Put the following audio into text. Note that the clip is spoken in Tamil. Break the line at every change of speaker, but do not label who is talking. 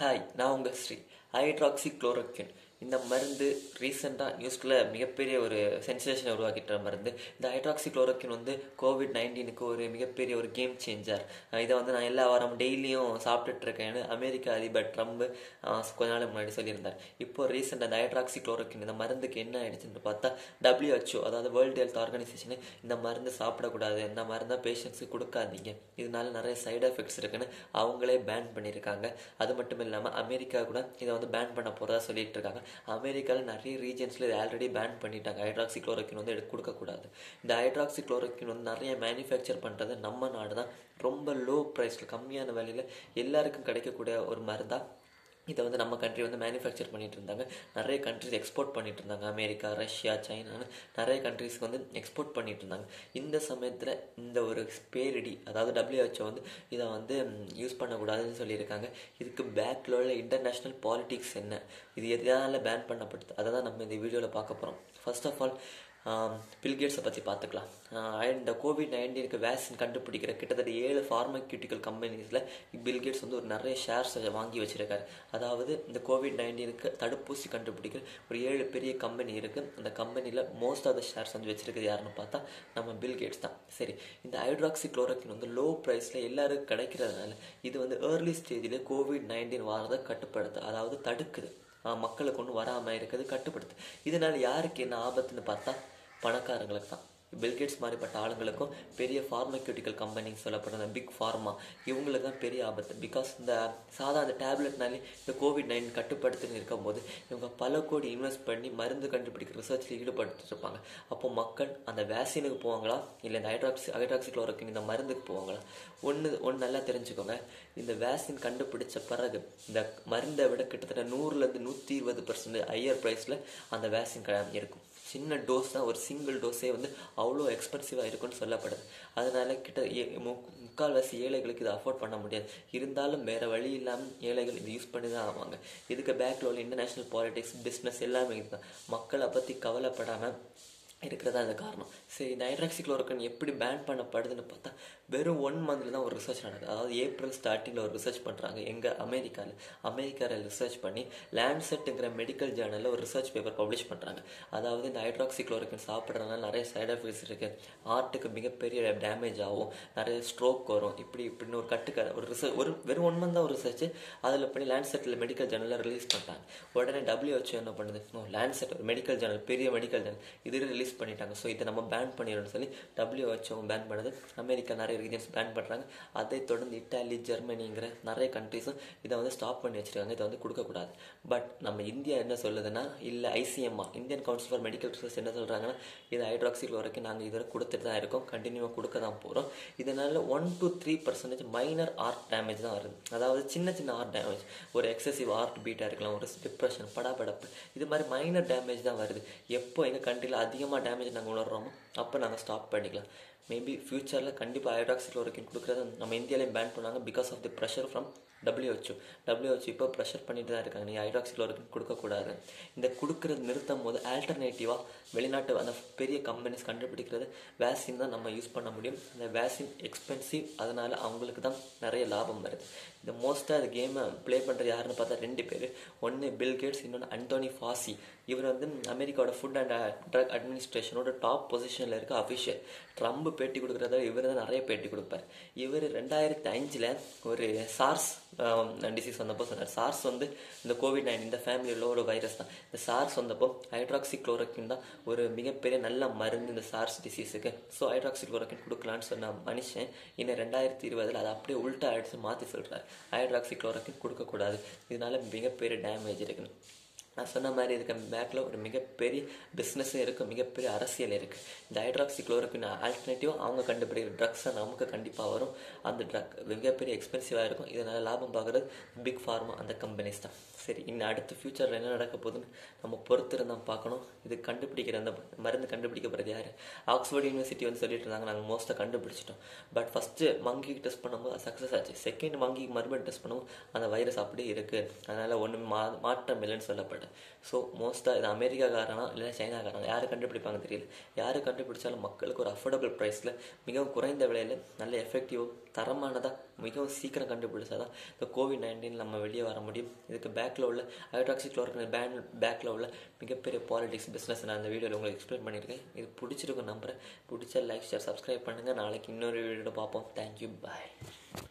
ஹாய் நான் உங்கள் ஸ்ரீ. ஹைட்ராக்சி குளோரோக்கின் இந்த மருந்து ரீசெண்டாக நியூஸில் மிகப்பெரிய ஒரு சென்சேஷனை உருவாக்கிட்ட மருந்து. இந்த ஹைட்ராக்சி குளோரோக்கின் வந்து கோவிட் நைன்டீனுக்கு ஒரு மிகப்பெரிய ஒரு கேம் சேஞ்சர் இதை வந்து நான் எல்லா வாரம் டெய்லியும் சாப்பிட்டுட்ருக்கேன்னு அமெரிக்க அதிபர் ட்ரம்ப் கொஞ்ச நாள் முன்னாடி சொல்லியிருந்தார். இப்போ ரீசெண்டாக இந்த ஹைட்ராக்சி குளோரோக்கின் இந்த மருந்துக்கு என்ன ஆயிடுச்சுன்னு பார்த்தா டபிள்யூஹெச்ஓ அதாவது வேர்ல்டு ஹெல்த் ஆர்கனைசேஷன் இந்த மருந்து சாப்பிடக்கூடாது. இந்த மருந்தை பேஷண்ட்ஸுக்கு கொடுக்காதீங்க. இதனால நிறைய சைடு எஃபெக்ட்ஸ் இருக்குன்னு அவங்களே பேன் பண்ணியிருக்காங்க. அது மட்டும் இல்லாமல் அமெரிக்கா கூட இதை வந்து பேன் பண்ண போகிறதா சொல்லிட்டு இருக்காங்க. அமெரிக்காவில் நிறைய ரீஜன்ஸில் இது ஆல்ரெடி பேன் பண்ணிட்டாங்க. ஹைட்ராக்சி குளோரோக்கின் வந்து எடுத்து கொடுக்கக்கூடாது. இந்த ஹைட்ராக்சி குளோரோக்கின் வந்து நிறைய மேனுஃபேக்சர் பண்ணுறது நம்ம நாடு தான் ரொம்ப லோ ப்ரைஸில் கம்மியான விலையில் எல்லாருக்கும் கிடைக்கக்கூடிய ஒரு மருந்தாக இதை வந்து நம்ம கண்ட்ரி வந்து மேனுஃபேக்சர் பண்ணிட்டு இருந்தாங்க. நிறைய கண்ட்ரிஸ் எக்ஸ்போர்ட் பண்ணிட்டு இருந்தாங்க. அமெரிக்கா ரஷ்யா சைனான்னு நிறைய கண்ட்ரிஸ்க்கு வந்து எக்ஸ்போர்ட் பண்ணிட்டு இருந்தாங்க. இந்த சமயத்தில் இந்த ஒரு பேரிடி அதாவது டபிள்யூஹெச்ஓ வந்து இதை வந்து யூஸ் பண்ணக்கூடாதுன்னு சொல்லியிருக்காங்க. இதுக்கு பேக்கில் உள்ள இன்டர்நேஷ்னல் பாலிட்டிக்ஸ் என்ன? இது எதனால பேன் பண்ணப்படுது? அதை தான் நம்ம இந்த வீடியோவில் பார்க்க போகிறோம் ஃபர்ஸ்ட் ஆஃப் ஆல் பில்கேட்ஸை பற்றி பார்த்துக்கலாம். இந்த கோவிட் நைன்டீனுக்கு வேக்சின் கண்டுபிடிக்கிற கிட்டத்தட்ட ஏழு ஃபார்மக்யூட்டிக்கல் கம்பெனிஸில் பில்கேட்ஸ் வந்து ஒரு நிறைய ஷேர்ஸ் வாங்கி வச்சுருக்காரு. அதாவது இந்த கோவிட் நைன்டீனுக்கு தடுப்பூசி கண்டுபிடிக்கிற ஒரு ஏழு பெரிய கம்பெனி இருக்குது அந்த கம்பெனியில் மோஸ்ட் ஆஃப் த ஷேர்ஸ் வந்து வச்சிருக்கிறது யாருன்னு பார்த்தா நம்ம பில்கேட்ஸ் தான். சரி இந்த ஹைட்ராக்சி குளோரோக்கின் வந்து லோ ப்ரைஸில் எல்லாருக்கும் கிடைக்கிறதுனால இது வந்து ஏர்லி ஸ்டேஜில் கோவிட் நைன்டீன் வாரதை கட்டுப்படுத்து அதாவது தடுக்குது. மக்களுக்கு கொண்டு வராமல் இருக்கிறது கட்டுப்படுத்து. இதனால் யாருக்கு என்ன ஆபத்துன்னு பார்த்தா பணக்காரங்களுக்கு தான். பில்கேட்ஸ் மாதிரிப்பட்ட ஆளுங்களுக்கும் பெரிய ஃபார்மக்யூட்டிக்கல் கம்பெனி சொல்லப்படுற பிக் ஃபார்மா இவங்களுக்கு தான் பெரிய ஆபத்து. பிகாஸ் இந்த சாதா அந்த டேப்லெட்னாலே இந்த கோவிட் நைன் கட்டுப்படுத்துன்னு இருக்கும்போது இவங்க பல கோடி இன்வெஸ்ட் பண்ணி மருந்து கண்டுபிடிக்கிற ரிசர்ச்சில் ஈடுபட்டு இருப்பாங்க. அப்போ மக்கள் அந்த வேக்சினுக்கு போவாங்களா? இல்லை இந்த ஹைட்ராக்சி ஹைட்ராக்சி குளோரோக்கின் இந்த மருந்துக்கு போவாங்களா? ஒன்று ஒன்று நல்லா தெரிஞ்சுக்கோங்க. இந்த வேக்சின் கண்டுபிடிச்ச பிறகு இந்த மருந்தை விட கிட்டத்தட்ட நூறுலேருந்து நூற்றி இருபது பர்சன்ட் ஹையர் ப்ரைஸில் அந்த வேக்சின் இருக்கும். சின்ன டோஸ் தான் ஒரு சிங்கிள் டோஸே வந்து அவ்வளோ எக்ஸ்பென்சிவாக இருக்குன்னு சொல்லப்படுது. அதனால கிட்ட முக்கால்வாசி ஏழைகளுக்கு இதை அஃபோர்ட் பண்ண முடியாது. இருந்தாலும் வேறு வழி இல்லாமல் ஏழைகள் இது யூஸ் பண்ணி தான் ஆவாங்க. இதுக்கு பேக்கில் உள்ள இன்டர்நேஷ்னல் பாலிடிக்ஸ் பிஸ்னஸ் எல்லாமே இதுதான். மக்களை பற்றி கவலைப்படாமல் இருக்கிறதா அந்த காரணம். சரி இந்த ஹைட்ராக்சிக்ளோரோக்கன் எப்படி பேன் பண்ணப்படுதுன்னு பார்த்தா வெறும் ஒன் மந்தில் தான் ஒரு ரிசர்ச் நடக்குது. அதாவது ஏப்ரல் ஸ்டார்டிங்கில் ஒரு ரிசர்ச் பண்ணுறாங்க எங்கள் அமெரிக்காவில் அமெரிக்காவில் ரிசர்ச் பண்ணி லேண்ட்செட்டுங்கிற மெடிக்கல் ஜேர்னலில் ஒரு ரிசர்ச் பேப்பர் பப்ளிஷ் பண்ணுறாங்க அதாவது இந்த ஹைட்ராக்சிக்ளோரோக்கன் சாப்பிட்றதுனால நிறைய சைட் எஃபெக்ட்ஸ் இருக்குது ஹார்ட்டுக்கு மிகப்பெரிய டேமேஜ் ஆகும். நிறைய ஸ்ட்ரோக் வரும். இப்படி இப்படின்னு ஒரு கட்டுக்க ஒரு ரிசர்ச் ஒரு வெறும் ஒன் மந்த் தான் ஒரு ரிசர்ச் அதில் பண்ணி லேண்ட்செட்டில் மெடிக்கல் ஜேர்னலில் ரிலீஸ் பண்ணிட்டாங்க உடனே டபிள்யூஹெச்ஓ என்ன பண்ணுது? லேண்ட்செட் ஒரு மெடிக்கல் ஜேர்னல் பெரிய மெடிக்கல் ஜேர்னல் இது ரிலீஸ் பண்ணிட்டாங்க. ஸோ இதை நம்ம பேன் பண்ணிடணும்னு சொல்லி டபிள்யூஹெச்ஓ பேன் பண்ணுது. அமெரிக்கா நிறைய ரீஜன்ஸ் பேன் பண்ணுறாங்க அதை தொடர்ந்து இட்டாலி ஜெர்மனிங்கிற நிறைய கண்ட்ரிஸும் இதை வந்து ஸ்டாப் பண்ணி வச்சுருக்காங்க. இதை வந்து கொடுக்கக்கூடாது. பட் நம்ம இந்தியா என்ன சொல்லுதுன்னா இல்லை ICMR Indian council for medical research என்ன சொல்கிறாங்கன்னா இது ஹைட்ராக்சில் வரைக்கும் நாங்கள் இதில் கொடுத்துட்டு தான் இருக்கோம். கண்டினியூவாக கொடுக்க தான் போகிறோம் இதனால் one two three percentage minor heart damage தான் வருது. அதாவது சின்ன சின்ன ஆர்ட் டேமேஜ் ஒரு எக்ஸசிவ் ஆர்ட் பீட்டாக இருக்கலாம் ஒரு டிப்ரெஷன் படாபடப்பு. இது மாதிரி மைனர் டேமேஜ் தான் வருது. எப்போ எங்கள் கண்ட்ரியில் அதிகமாக டேமேஜ் நாங்கள் உணர்றோமோ அப்போ நாங்கள் ஸ்டாப் பண்ணிக்கலாம். மேபி ஃப்யூச்சரில் கண்டிப்பாக ஹைட்ராக்சிக்ளோரோக்கின் கொடுக்குறத நம்ம இந்தியாவிலையும் பேன் பண்ணாங்க because of the pressure from WHO WHO இப்போ ப்ரெஷர் பண்ணிட்டு தான் இருக்காங்க. நீ ஹைட்ராக்சிக்ளோரோக்கின் கொடுக்கக்கூடாது. இந்த கொடுக்குறது நிறுத்தும் போது ஆல்டர்னேட்டிவாக வெளிநாட்டு அந்த பெரிய கம்பெனிஸ் கண்டுபிடிக்கிறது வேக்சின் தான் நம்ம யூஸ் பண்ண முடியும். அந்த வேக்சின் எக்ஸ்பென்சிவ் அதனால் அவங்களுக்கு தான் நிறைய லாபம் வருது. இந்த மோஸ்ட்டாக அந்த கேமை ப்ளே பண்ணுறது யாருன்னு பார்த்தா ரெண்டு பேர். ஒன்று பில் கேட்ஸ் இன்னொன்று அண்டோனி ஃபாசி இவர் வந்து அமெரிக்காவோட ஃபுட் அண்ட் ட்ரக் அட்மினிஸ்ட்ரேஷனோட டாப் பொசிஷனில் இருக்க அஃபிஷியல் ட்ரம்ப் பேட்டி கொடுக்குறத இவர் தான் நிறைய பேட்டி கொடுப்பார். இவர் ரெண்டாயிரத்தி அஞ்சில் ஒரு சார்ஸ் டிசீஸ் வந்தப்போ சொன்னார். சார்ஸ் வந்து இந்த கோவிட் நைன்டீன் இந்த ஃபேமிலியில் ஒரு வைரஸ் தான். இந்த சார்ஸ் வந்தப்போ ஹைட்ராக்சி குளோரோக்கின் தான் ஒரு மிகப்பெரிய நல்ல மருந்து இந்த சார்ஸ் டிசீஸுக்கு ஸோ ஹைட்ராக்சி குளோரோக்கின் கொடுக்கலான்னு சொன்ன மனுஷன் இன்னும் ரெண்டாயிரத்தி இருபதில் அதை அப்படியே உல்ட்டா அடித்து மாற்றி சொல்கிறார் ஹைட்ராக்சி குளோரோக்கின் கொடுக்கக்கூடாது. இதனால் மிகப்பெரிய டேமேஜ் இருக்குன்னு. நான் சொன்ன மாதிரி இருக்க பேக்கில் ஒரு மிகப்பெரிய பிஸ்னஸும் இருக்குது மிகப்பெரிய அரசியல் இருக்குது இந்த ஹைட்ராக்சி குளோரோக்கின் ஆல்டர்னேட்டிவ் அவங்க கண்டுபிடிக்கிற ட்ரக்ஸை நமக்கு கண்டிப்பாக வரும். அந்த ட்ரக் மிகப்பெரிய எக்ஸ்பென்சிவாக இருக்கும். இதனால் லாபம் பார்க்குறது பிக் ஃபார்மா அந்த கம்பெனிஸ் தான். சரி இன்னும் அடுத்த ஃபியூச்சரில் என்ன நடக்க போகுதுன்னு நம்ம பொறுத்து இருந்தால் பார்க்கணும். இது கண்டுபிடிக்கிற அந்த மருந்து கண்டுபிடிக்கப்படுறது யார்? ஆக்ஸ்ஃபோர்ட் யூனிவர்சிட்டி வந்து சொல்லிட்டு இருந்தாங்க. நாங்கள் மோஸ்ட்டாக கண்டுபிடிச்சிட்டோம். பட் ஃபஸ்ட்டு மங்கிக்கு டெஸ்ட் பண்ணும்போது சக்ஸஸ் ஆச்சு. செகண்ட் மங்கிக்கு மறுபடியும் டெஸ்ட் பண்ணும்போது அந்த வைரஸ் அப்படியே இருக்குது அதனால் ஒன்றும் மா மாற்றம் இல்லைன்னு சொல்லப்படுது உள்பட ஸோ மோஸ்ட்டாக இது அமெரிக்காக்காரனா இல்லை சைனாக்காரனா யார் கண்டுபிடிப்பாங்க தெரியல. யார் கண்டுபிடிச்சாலும் மக்களுக்கு ஒரு அஃபோர்டபுள் ப்ரைஸில் மிகவும் குறைந்த விலையில் நல்ல எஃபெக்டிவாக தரமானதாக மிகவும் சீக்கிரம் கண்டுபிடிச்சா தான் இந்த கோவிட் நைன்டீன் நம்ம வெளியே வர முடியும். இதுக்கு பேக்கில் உள்ள ஹைட்ராக்சி குளோரோக்கின் பேன் பேக்கில் உள்ள மிகப்பெரிய பாலிடிக்ஸ் பிஸ்னஸ் நான் இந்த வீடியோவில் உங்களுக்கு எக்ஸ்பிளைன் பண்ணியிருக்கேன். இது பிடிச்சிருக்கும் நம்புறேன். பிடிச்ச லைக் ஷேர் சப்ஸ்கிரைப் பண்ணுங்கள் நாளைக்கு இன்னொரு வீடியோ பார்ப்போம். Thank you bye